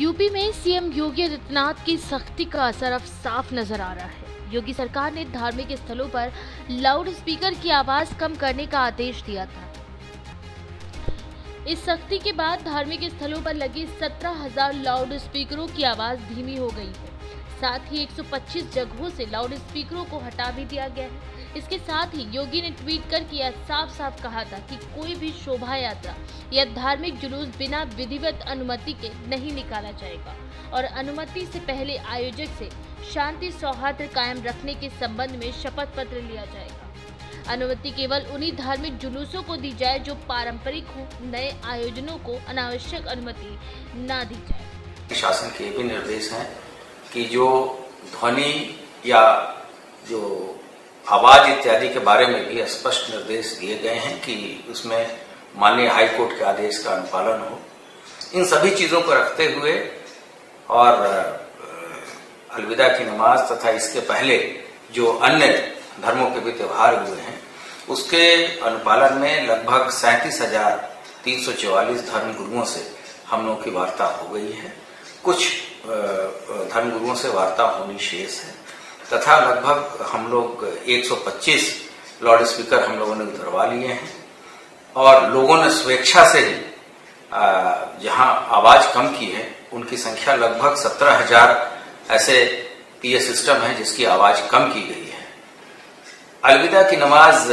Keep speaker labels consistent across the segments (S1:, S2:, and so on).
S1: UP में CM Yogi Adityanath की सख्ती का असर अब साफ़ नज़र आ रहा है। योगी सरकार ने धार्मिक स्थलों पर लाउड स्पीकर की आवाज़ कम करने का आदेश दिया था। इस सख्ती के बाद धार्मिक स्थलों पर लगी सत्रह हज़ार लाउड स्पीकरों की आवाज़ धीमी हो गई है। साथ ही 125 जगहों से लाउड स्पीकरों को हटा भी दिया गया है। इसके साथ ही योगी ने ट्वीट करके यह साफ़ साफ़ कहा था कि कोई भी शोभा यात्रा या धार्मिक जुलूस बिना विधिवत अनुमति के नहीं निकाला जाएगा। और अनुमति से पहले आयोजक से शांति सौहार्द कायम रखने के संबंध में शपथ पत्र लिया जाएगा। अनुमति केवल उन्हीं धार्मिक जुलूसों को दी जाए जो पारंपरिक हो, नए आयोजनों को अनावश्यक अनुमति न दी जाए।
S2: शासन के भी निर्देश हैं कि जो ध्वनि या आवाज़ इत्यादि के बारे में भी स्पष्ट निर्देश दिए गए हैं कि उसमें माननीय हाईकोर्ट के आदेश का अनुपालन हो। इन सभी चीज़ों को रखते हुए और अलविदा की नमाज़ तथा इसके पहले जो अन्य धर्मों के भी त्यौहार हुए हैं, उसके अनुपालन में लगभग सैंतीस हज़ार तीन सौ चौवालीस धर्म गुरुओं से हम लोगों की वार्ता हो गई है। कुछ धर्म गुरुओं से वार्ता होनी शेष है। तथा लगभग हम लोग 125 लाउड स्पीकर हम लोगों ने उतरवा लिए हैं। और लोगों ने स्वेच्छा से ही जहाँ आवाज़ कम की है, उनकी संख्या लगभग सत्रह हज़ार ऐसे पीए सिस्टम है जिसकी आवाज़ कम की गई है। अलविदा की नमाज़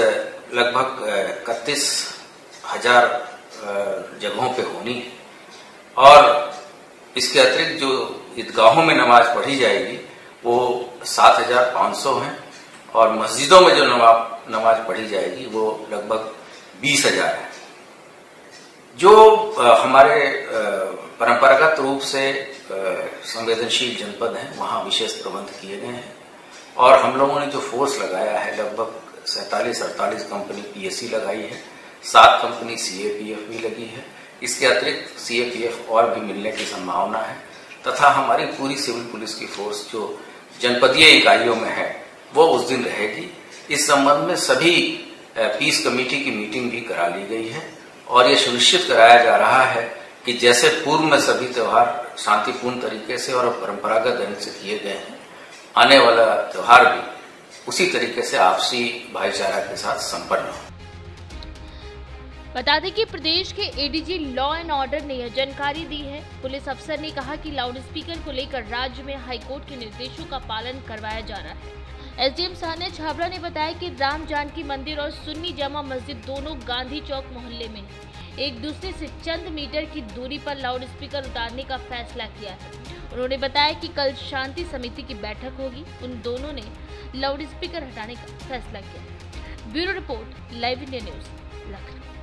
S2: लगभग इकतीस हज़ार जगहों पे होनी है। और इसके अतिरिक्त जो ईदगाहों में नमाज़ पढ़ी जाएगी वो सात हज़ार पाँच सौ है और मस्जिदों में जो नमाज़ नमाज़ पढ़ी जाएगी, वो लगभग बीस हज़ार है। जो हमारे परंपरागत रूप से संवेदनशील जनपद हैं, वहाँ विशेष प्रबंध किए गए हैं। और हम लोगों ने जो फोर्स लगाया है, लगभग सैतालीस अड़तालीस कंपनी पीएससी लगाई है, सात कंपनी सीएपीएफ भी लगी है। इसके अतिरिक्त सीएपीएफ और भी मिलने की संभावना है, तथा हमारी पूरी सिविल पुलिस की फोर्स जो जनपदीय इकाइयों में है, वो उस दिन रहेगी। इस संबंध में सभी पीस कमेटी की मीटिंग भी करा ली गई है और ये सुनिश्चित कराया जा रहा है कि जैसे पूर्व में सभी त्योहार शांतिपूर्ण तरीके से और परंपरागत ढंग से किए गए हैं, आने वाला त्यौहार भी उसी तरीके से आपसी भाईचारा के साथ संपन्न हो।
S1: बता दें कि प्रदेश के एडीजी लॉ एंड ऑर्डर ने यह जानकारी दी है। पुलिस अफसर ने कहा कि लाउड स्पीकर को लेकर राज्य में हाईकोर्ट के निर्देशों का पालन करवाया जा रहा है। एसडीएम सान्या छाबड़ा ने बताया कि राम जानकी मंदिर और सुन्नी जमा मस्जिद दोनों गांधी चौक मोहल्ले में एक दूसरे से चंद मीटर की दूरी पर लाउड स्पीकर उतारने का फैसला किया है। उन्होंने बताया कि कल शांति समिति की बैठक होगी। उन दोनों ने लाउड स्पीकर हटाने का फैसला किया bureau report, live India news, Lucknow.